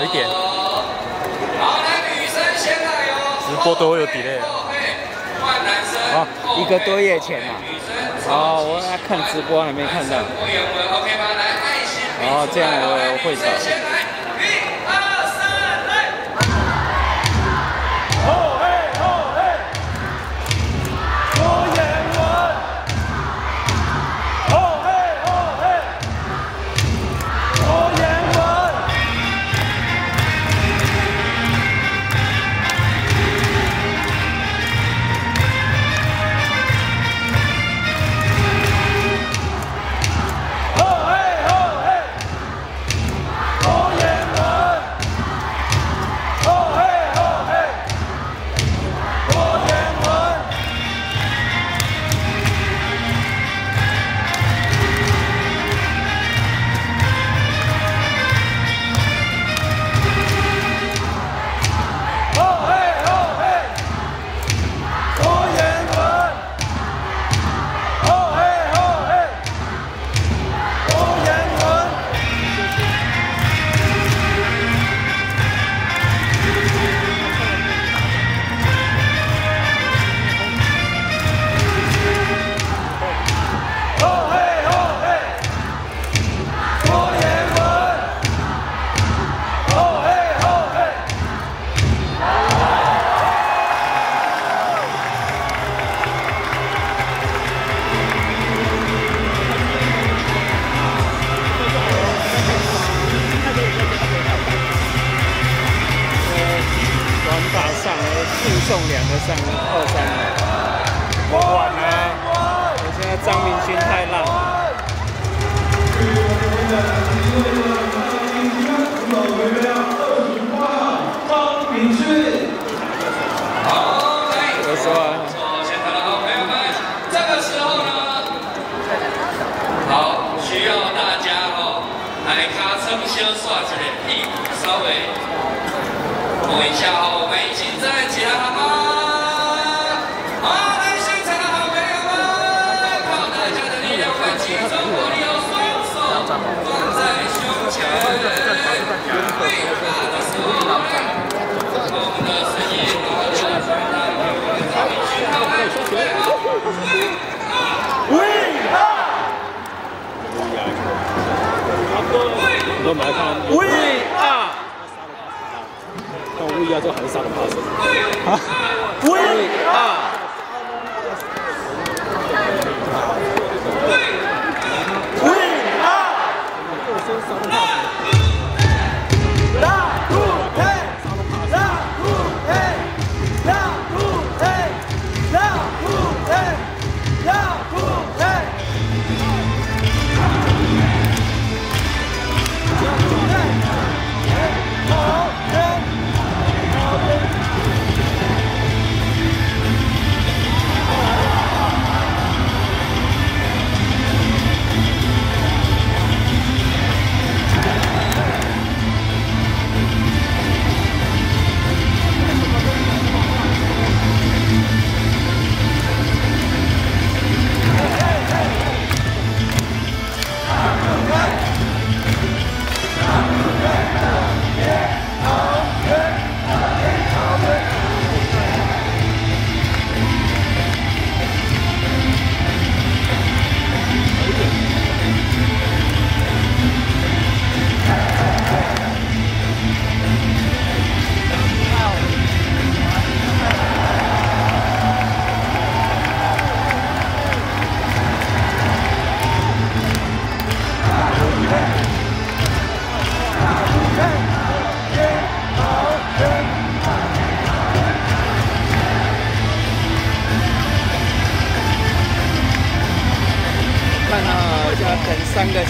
有一点。直播都会有体累。哦，一个多月前嘛。哦，我在看直播还没看到。哦，这样我会找。稍微摸一下哦，我们已经在起来了。我们来看遇到这个很少的 pass。啊？啊？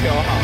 球好。